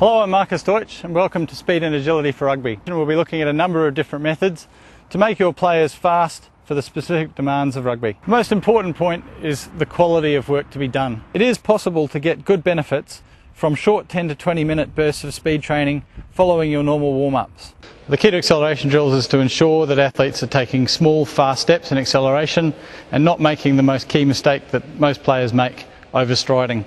Hello, I'm Marcus Deutsch and welcome to Speed and Agility for Rugby. We'll be looking at a number of different methods to make your players fast for the specific demands of rugby. The most important point is the quality of work to be done. It is possible to get good benefits from short 10 to 20 minute bursts of speed training following your normal warm ups. The key to acceleration drills is to ensure that athletes are taking small, fast steps in acceleration and not making the most key mistake that most players make overstriding.